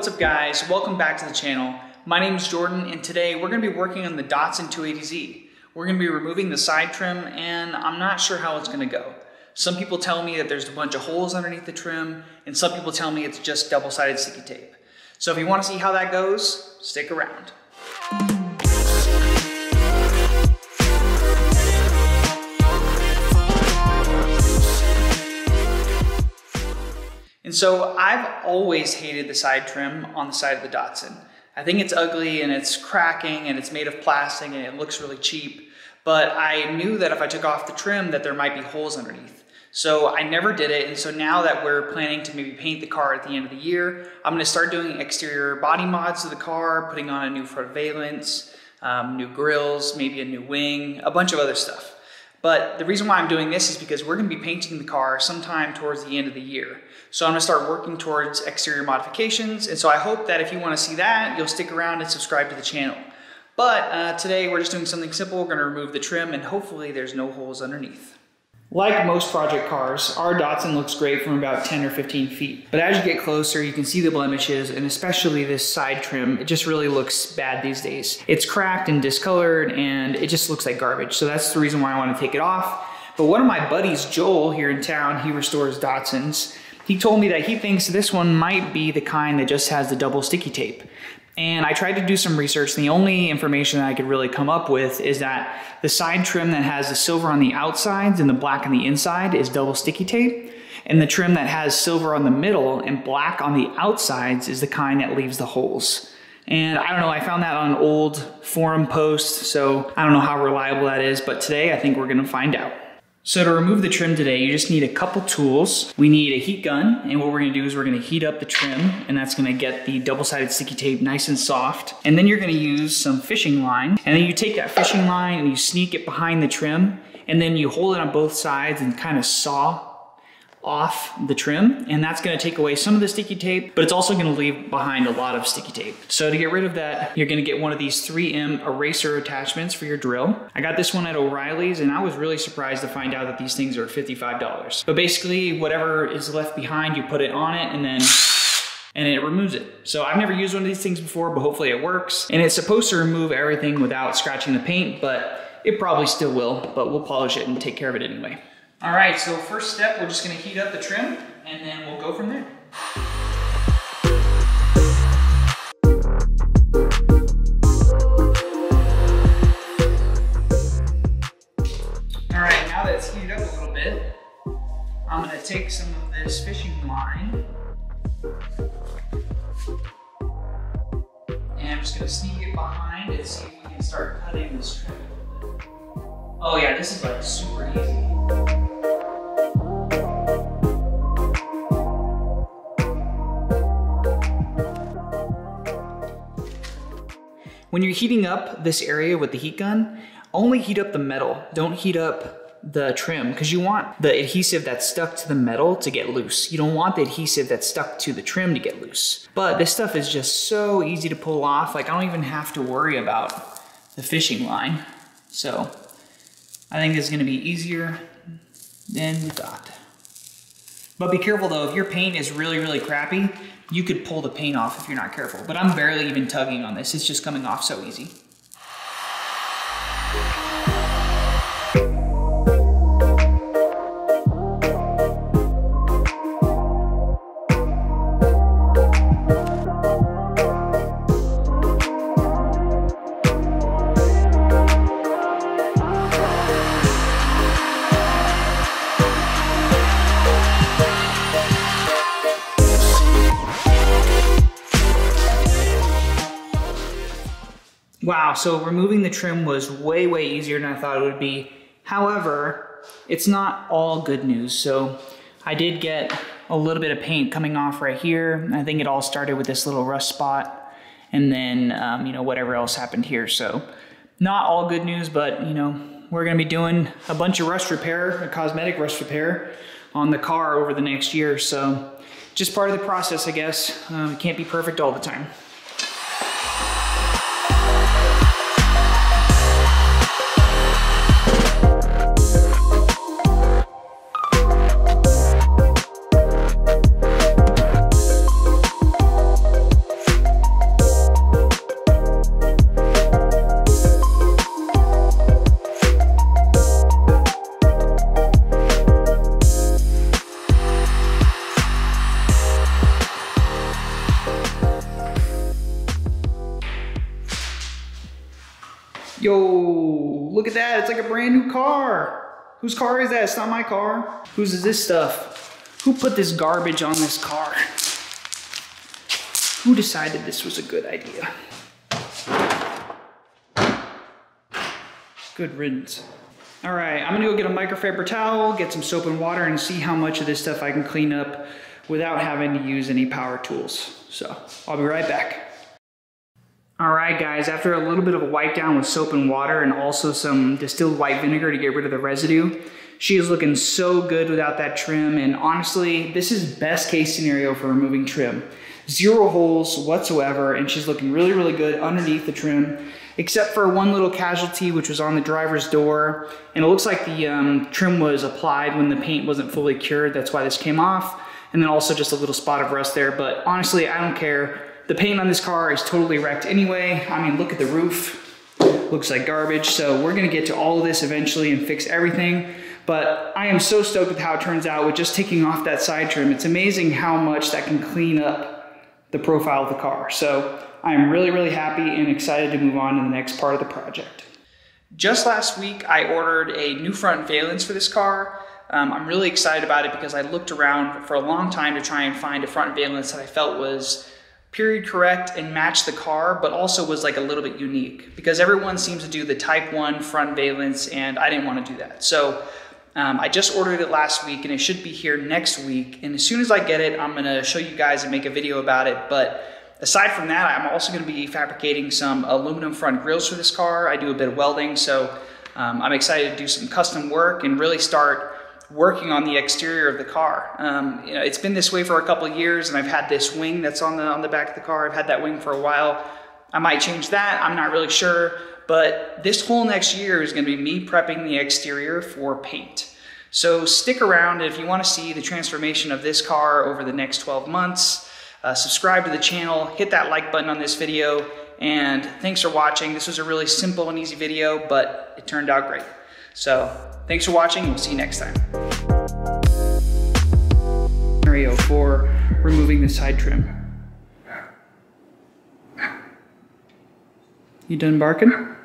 what's up guys? Welcome back to the channel. My name is Jordan and today we're going to be working on the Datsun 280Z. We're going to be removing the side trim and I'm not sure how it's going to go. Some people tell me that there's a bunch of holes underneath the trim and some people tell me it's just double-sided sticky tape. So if you want to see how that goes, stick around. And so I've always hated the side trim on the side of the Datsun. I think it's ugly and it's cracking and it's made of plastic and it looks really cheap. But I knew that if I took off the trim that there might be holes underneath. So I never did it. And so now that we're planning to maybe paint the car at the end of the year, I'm gonna start doing exterior body mods to the car, putting on a new front valence, um, new grills, maybe a new wing, a bunch of other stuff. But the reason why I'm doing this is because we're gonna be painting the car sometime towards the end of the year. So I'm gonna start working towards exterior modifications. And so I hope that if you wanna see that, you'll stick around and subscribe to the channel. But uh, today we're just doing something simple. We're gonna remove the trim and hopefully there's no holes underneath. Like most project cars, our Datsun looks great from about 10 or 15 feet. But as you get closer, you can see the blemishes and especially this side trim, it just really looks bad these days. It's cracked and discolored and it just looks like garbage. So that's the reason why I wanna take it off. But one of my buddies, Joel, here in town, he restores Datsuns. He told me that he thinks this one might be the kind that just has the double sticky tape. And I tried to do some research. And the only information that I could really come up with is that the side trim that has the silver on the outsides and the black on the inside is double sticky tape. And the trim that has silver on the middle and black on the outsides is the kind that leaves the holes. And I don't know, I found that on old forum posts, so I don't know how reliable that is, but today I think we're gonna find out. So to remove the trim today, you just need a couple tools. We need a heat gun, and what we're gonna do is we're gonna heat up the trim, and that's gonna get the double-sided sticky tape nice and soft. And then you're gonna use some fishing line, and then you take that fishing line and you sneak it behind the trim, and then you hold it on both sides and kind of saw off the trim and that's gonna take away some of the sticky tape, but it's also gonna leave behind a lot of sticky tape. So to get rid of that, you're gonna get one of these 3M eraser attachments for your drill. I got this one at O'Reilly's and I was really surprised to find out that these things are $55. But basically whatever is left behind, you put it on it and then and it removes it. So I've never used one of these things before, but hopefully it works. And it's supposed to remove everything without scratching the paint, but it probably still will, but we'll polish it and take care of it anyway. All right, so first step, we're just gonna heat up the trim and then we'll go from there. All right, now that it's heated up a little bit, I'm gonna take some of this fishing line and I'm just gonna sneak it behind and see if we can start cutting this trim a little bit. Oh yeah, this is like super easy. When you're heating up this area with the heat gun, only heat up the metal. Don't heat up the trim because you want the adhesive that's stuck to the metal to get loose. You don't want the adhesive that's stuck to the trim to get loose. But this stuff is just so easy to pull off. Like I don't even have to worry about the fishing line. So I think it's gonna be easier than we thought. But be careful though, if your paint is really, really crappy, you could pull the paint off if you're not careful. But I'm barely even tugging on this. It's just coming off so easy. Wow, so removing the trim was way, way easier than I thought it would be. However, it's not all good news. So I did get a little bit of paint coming off right here. I think it all started with this little rust spot and then, um, you know, whatever else happened here. So not all good news, but, you know, we're gonna be doing a bunch of rust repair, a cosmetic rust repair on the car over the next year. So just part of the process, I guess. Um, it can't be perfect all the time. Look at that. It's like a brand new car. Whose car is that? It's not my car. Whose is this stuff? Who put this garbage on this car? Who decided this was a good idea? Good riddance. All right, I'm gonna go get a microfiber towel, get some soap and water, and see how much of this stuff I can clean up without having to use any power tools. So I'll be right back. All right, guys, after a little bit of a wipe down with soap and water and also some distilled white vinegar to get rid of the residue, she is looking so good without that trim. And honestly, this is best case scenario for removing trim. Zero holes whatsoever, and she's looking really, really good underneath the trim except for one little casualty, which was on the driver's door. And it looks like the um, trim was applied when the paint wasn't fully cured. That's why this came off. And then also just a little spot of rust there. But honestly, I don't care. The paint on this car is totally wrecked anyway. I mean, look at the roof. Looks like garbage. So we're gonna get to all of this eventually and fix everything. But I am so stoked with how it turns out with just taking off that side trim. It's amazing how much that can clean up the profile of the car. So I am really, really happy and excited to move on to the next part of the project. Just last week, I ordered a new front valence for this car. Um, I'm really excited about it because I looked around for a long time to try and find a front valence that I felt was period correct and matched the car, but also was like a little bit unique because everyone seems to do the type 1 front valence and I didn't want to do that. So um, I just ordered it last week and it should be here next week. And as soon as I get it, I'm going to show you guys and make a video about it. But Aside from that, I'm also going to be fabricating some aluminum front grills for this car. I do a bit of welding, so um, I'm excited to do some custom work and really start working on the exterior of the car. Um, you know, it's been this way for a couple years, and I've had this wing that's on the on the back of the car. I've had that wing for a while. I might change that. I'm not really sure, but this whole next year is going to be me prepping the exterior for paint. So stick around if you want to see the transformation of this car over the next 12 months. Uh, subscribe to the channel, hit that like button on this video, and thanks for watching. This was a really simple and easy video, but it turned out great. So thanks for watching, we'll see you next time. Scenario for removing the side trim. You done barking?